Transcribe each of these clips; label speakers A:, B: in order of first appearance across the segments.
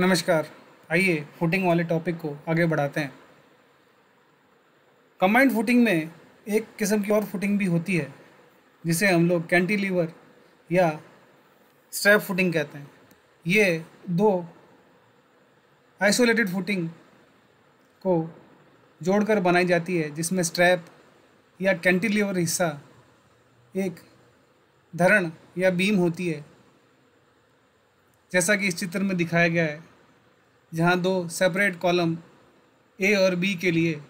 A: नमस्कार। आइए फुटिंग वाले टॉपिक को आगे बढ़ाते हैं। कंबाइंड फुटिंग में एक किस्म की और फुटिंग भी होती है, जिसे हम लोग कैंटिलीवर या स्ट्रैप फुटिंग कहते हैं। ये दो आइसोलेटेड फुटिंग को जोड़कर बनाई जाती है, जिसमें स्ट्रैप या कैंटिलीवर हिस्सा एक धरण या बीम होती है जैसा कि इस चित्र में दिखाया गया है, जहाँ दो सेपरेट कॉलम ए और बी के लिए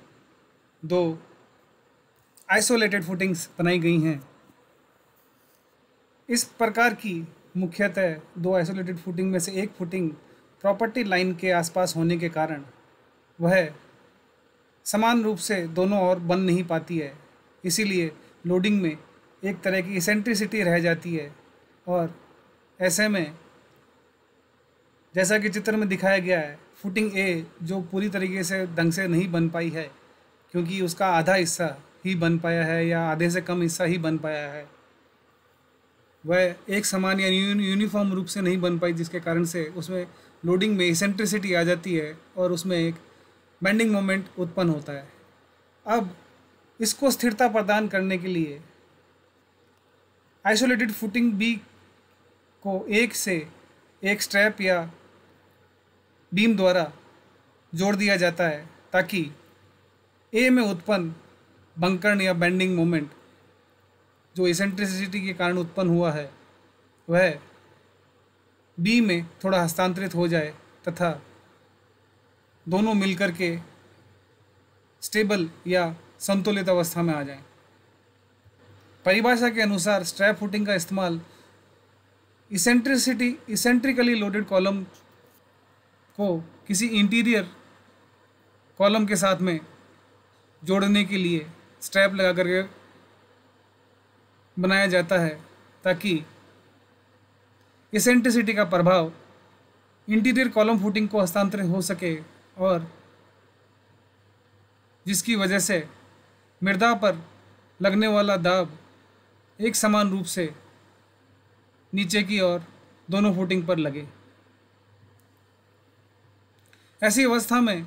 A: दो आइसोलेटेड फुटिंग्स बनाई गई हैं। इस प्रकार की मुख्यतः दो आइसोलेटेड फुटिंग में से एक फुटिंग प्रॉपर्टी लाइन के आसपास होने के कारण वह समान रूप से दोनों ओर बन नहीं पाती है। इसीलिए लोडिंग में एक तरह की इसेंट्रिसिटी रह जाती है और ऐसे में जैसा कि चित्र में दिखाया गया है फुटिंग ए जो पूरी तरीके से ढंग से नहीं बन पाई है, क्योंकि उसका आधा हिस्सा ही बन पाया है या आधे से कम हिस्सा ही बन पाया है। वह एक समान या यूनिफॉर्म रूप से नहीं बन पाई, जिसके कारण से उसमें लोडिंग में इसेंट्रिसिटी आ जाती है और उसमें एक बेंडिंग मोमेंट उत्पन्न होता है। अब इसको स्थिरता प्रदान करने के लिए आइसोलेटेड फुटिंग बी को एक से एक स्ट्रैप या बीम द्वारा जोड़ दिया जाता है ताकि ए में उत्पन्न बंकरण या बेंडिंग मोमेंट जो इसेंट्रिसिटी के कारण उत्पन्न हुआ है, वह बी में थोड़ा हस्तांतरित हो जाए तथा दोनों मिलकर के स्टेबल या संतुलित अवस्था में आ जाएँ। परिभाषा के अनुसार स्ट्रैप फुटिंग का इस्तेमाल इसेंट्रिसिटी इसेंट्रिकली लोडेड कॉलम को किसी इंटीरियर कॉलम के साथ में जोड़ने के लिए स्ट्रैप लगा करके बनाया जाता है ताकि इसेंट्रिसिटी का प्रभाव इंटीरियर कॉलम फुटिंग को हस्तांतरित हो सके और जिसकी वजह से मृदा पर लगने वाला दाब एक समान रूप से नीचे की ओर दोनों फुटिंग पर लगे। ऐसी अवस्था में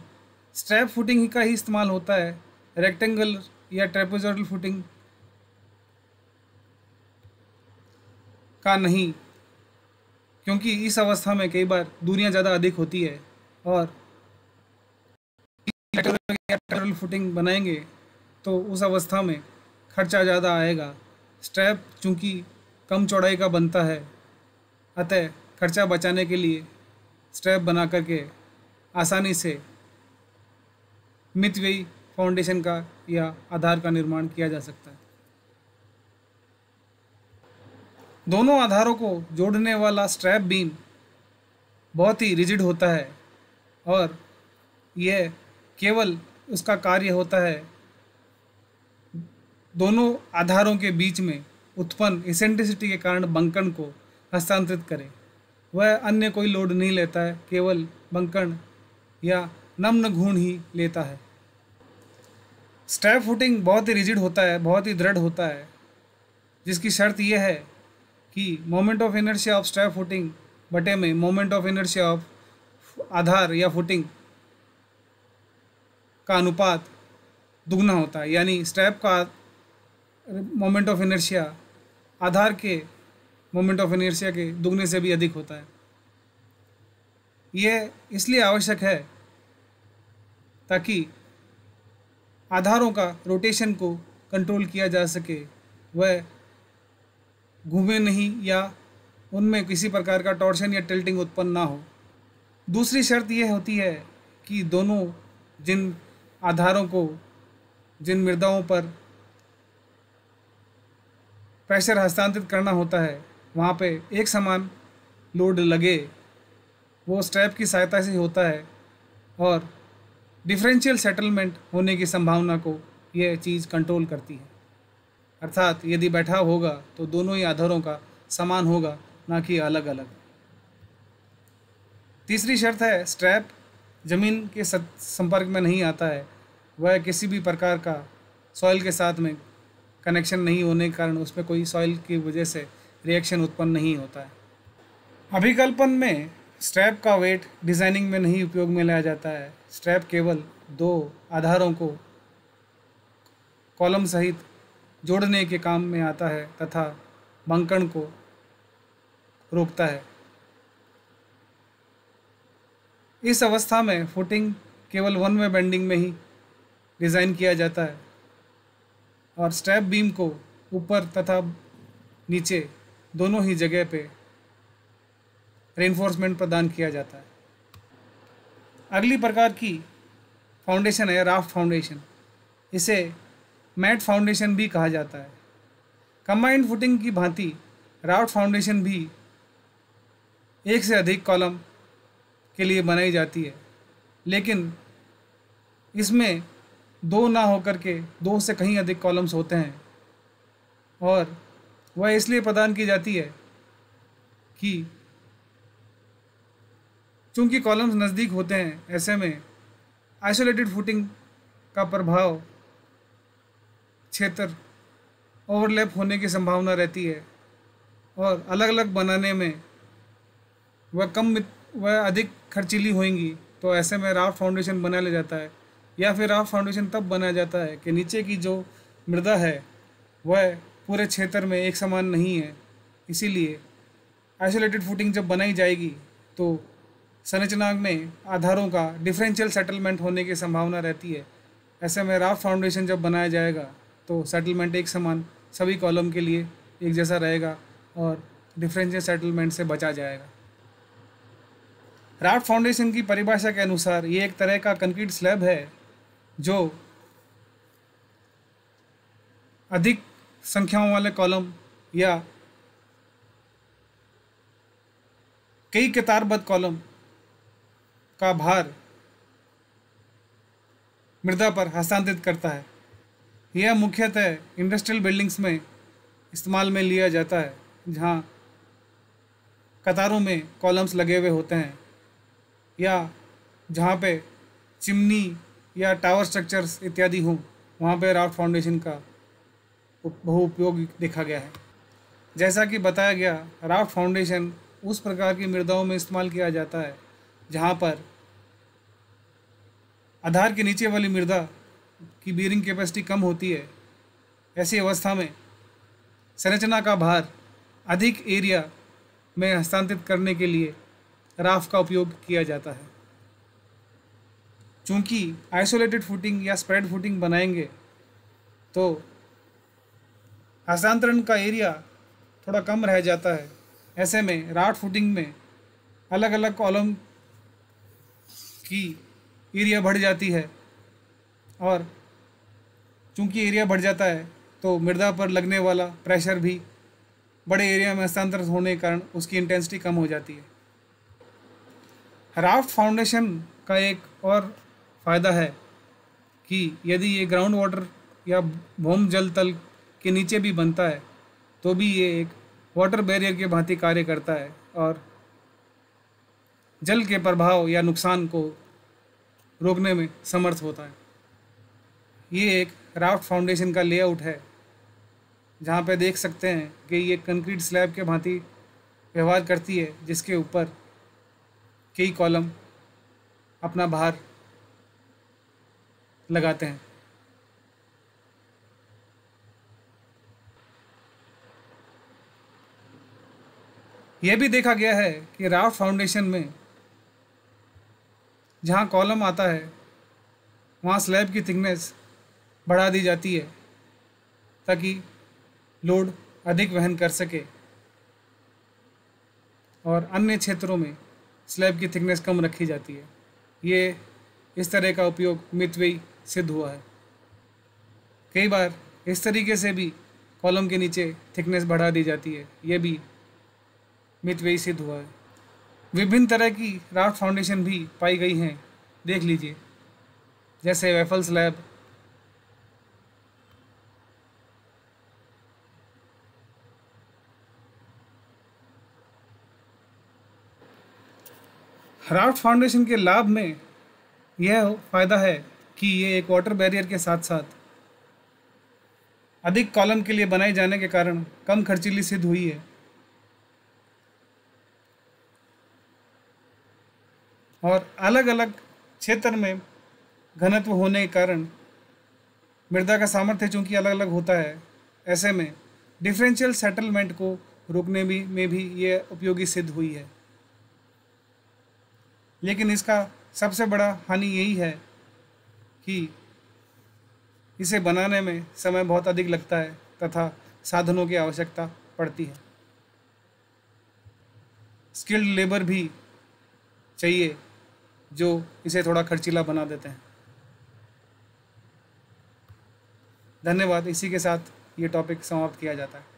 A: स्ट्रैप फुटिंग का ही इस्तेमाल होता है रेक्टेंगल या ट्रेपोजल फुटिंग का नहीं, क्योंकि इस अवस्था में कई बार दूरियाँ ज़्यादा अधिक होती है और फुटिंग बनाएँगे तो उस अवस्था में खर्चा ज़्यादा आएगा। स्ट्रैप चूँकि कम चौड़ाई का बनता है, अतः खर्चा बचाने के लिए स्ट्रैप बना करके आसानी से मितव्ययी फाउंडेशन का या आधार का निर्माण किया जा सकता है। दोनों आधारों को जोड़ने वाला स्ट्रैप बीम बहुत ही रिजिड होता है और यह केवल उसका कार्य होता है दोनों आधारों के बीच में उत्पन्न इसेंट्रिसिटी के कारण बंकन को हस्तांतरित करें। वह अन्य कोई लोड नहीं लेता है, केवल बंकन या नम्न घूर्ण ही लेता है। स्ट्रैप फुटिंग बहुत ही रिजिड होता है, बहुत ही दृढ़ होता है। जिसकी शर्त यह है कि moment of inertia of strap footing बटे में मोमेंट ऑफ़ इनर्शिया ऑफ़ आधार या फुटिंग का अनुपात दुगना होता है। यानी स्ट्रैप का मोमेंट ऑफ़ इनर्शिया आधार के मोमेंट ऑफ़ इनर्शिया के दुगने से भी अधिक होता है। यह इसलिए आवश्यक है ताकि आधारों का रोटेशन को कंट्रोल किया जा सके। वह घूमे नहीं या उनमें किसी प्रकार का टॉर्शन या टिल्टिंग उत्पन्न ना हो। दूसरी शर्त यह होती है कि दोनों जिन आधारों को, जिन मृदाओं पर प्रेशर हस्तांतरित करना होता है, वहाँ पे एक समान लोड लगे। वो स्ट्रैप की सहायता से होता है और डिफरेंशियल सेटलमेंट होने की संभावना को यह चीज़ कंट्रोल करती है। अर्थात यदि बैठा होगा तो दोनों ही आधारों का समान होगा, ना कि अलग अलग तीसरी शर्त है स्ट्रैप ज़मीन के संपर्क में नहीं आता है। वह किसी भी प्रकार का सॉइल के साथ में कनेक्शन नहीं होने के कारण उसमें कोई सॉइल की वजह से रिएक्शन उत्पन्न नहीं होता है। अभिकल्पन में स्ट्रैप का वेट डिज़ाइनिंग में नहीं उपयोग में लाया जाता है। स्ट्रैप केवल दो आधारों को कॉलम सहित जोड़ने के काम में आता है तथा बंकन को रोकता है। इस अवस्था में फुटिंग केवल वन वे बेंडिंग में ही डिज़ाइन किया जाता है और स्ट्रैप बीम को ऊपर तथा नीचे दोनों ही जगह पे रेनफोर्समेंट प्रदान किया जाता है। अगली प्रकार की फाउंडेशन है राफ्ट फाउंडेशन इसे मैट फाउंडेशन भी कहा जाता है। कंबाइंड फुटिंग की भांति राफ्ट फाउंडेशन भी एक से अधिक कॉलम के लिए बनाई जाती है। लेकिन इसमें दो ना होकर के दो से कहीं अधिक कॉलम्स होते हैं। और वह इसलिए प्रदान की जाती है कि चूँकि कॉलम्स नज़दीक होते हैं, ऐसे में आइसोलेटेड फुटिंग का प्रभाव क्षेत्र ओवरलैप होने की संभावना रहती है और अलग अलग बनाने में वह कम वह अधिक खर्चीली होंगी तो ऐसे में राफ फाउंडेशन बना लिया जाता है। या फिर राफ फाउंडेशन तब बनाया जाता है कि नीचे की जो मृदा है, वह पूरे क्षेत्र में एक समान नहीं है। इसीलिए आइसोलेटेड फुटिंग जब बनाई जाएगी तो संरचना में आधारों का डिफरेंशियल सेटलमेंट होने की संभावना रहती है। ऐसे में राफ्ट फाउंडेशन जब बनाया जाएगा तो सेटलमेंट एक समान, सभी कॉलम के लिए एक जैसा रहेगा और डिफरेंशियल सेटलमेंट से बचा जाएगा। राफ्ट फाउंडेशन की परिभाषा के अनुसार ये एक तरह का कंक्रीट स्लैब है, जो अधिक संख्याओं वाले कॉलम या कई कतारबद्ध कॉलम का भार मृदा पर हस्तांतरित करता है। यह मुख्यतः इंडस्ट्रियल बिल्डिंग्स में इस्तेमाल में लिया जाता है, जहाँ कतारों में कॉलम्स लगे हुए होते हैं, या जहाँ पे चिमनी या टावर स्ट्रक्चर्स इत्यादि हों, वहाँ पे राफ्ट फाउंडेशन का बहु उपयोग देखा गया है। जैसा कि बताया गया राफ्ट फाउंडेशन उस प्रकार की मृदाओं में इस्तेमाल किया जाता है जहाँ पर आधार के नीचे वाली मृदा की बीरिंग कैपेसिटी कम होती है, ऐसी अवस्था में संरचना का भार अधिक एरिया में हस्तांतरित करने के लिए राफ का उपयोग किया जाता है। चूँकि आइसोलेटेड फुटिंग या स्प्रेड फुटिंग बनाएँगे तो हस्तांतरण का एरिया थोड़ा कम रह जाता है। ऐसे में राट फुटिंग में अलग अलग कॉलम की एरिया बढ़ जाती है। और चूँकि एरिया बढ़ जाता है तो मृदा पर लगने वाला प्रेशर भी बड़े एरिया में हस्तांतरित होने के कारण उसकी इंटेंसिटी कम हो जाती है। राफ्ट फाउंडेशन का एक और फ़ायदा है कि यदि ये ग्राउंड वाटर या भूम जल तल के नीचे भी बनता है तो भी ये एक वाटर बैरियर के भांति कार्य करता है और जल के प्रभाव या नुकसान को रोकने में समर्थ होता है। ये एक राफ्ट फाउंडेशन का लेआउट है, जहाँ पे देख सकते हैं कि ये कंक्रीट स्लैब के भांति व्यवहार करती है, जिसके ऊपर कई कॉलम अपना भार लगाते हैं। यह भी देखा गया है कि राफ्ट फाउंडेशन में जहाँ कॉलम आता है, वहाँ स्लैब की थिकनेस बढ़ा दी जाती है, ताकि लोड अधिक वहन कर सके। और अन्य क्षेत्रों में स्लैब की थिकनेस कम रखी जाती है। ये इस तरह का उपयोग मितवई सिद्ध हुआ है। कई बार इस तरीके से भी कॉलम के नीचे थिकनेस बढ़ा दी जाती है। ये भी मितवई सिद्ध हुआ है। विभिन्न तरह की राफ्ट फाउंडेशन भी पाई गई हैं। देख लीजिए। जैसे वेफल्स लैब राफ्ट फाउंडेशन के लाभ में यह फ़ायदा है कि ये एक वाटर बैरियर के साथ साथ अधिक कॉलम के लिए बनाए जाने के कारण कम खर्चीली सिद्ध हुई है। और अलग अलग क्षेत्र में घनत्व होने के कारण मृदा का सामर्थ्य चूँकि अलग अलग होता है, ऐसे में डिफरेंशियल सेटलमेंट को रोकने भी, में भी ये उपयोगी सिद्ध हुई है। लेकिन इसका सबसे बड़ा हानि यही है कि इसे बनाने में समय बहुत अधिक लगता है तथा साधनों की आवश्यकता पड़ती है। स्किल्ड लेबर भी चाहिए जो इसे थोड़ा खर्चीला बना देते हैं। धन्यवाद, इसी के साथ ये टॉपिक समाप्त किया जाता है।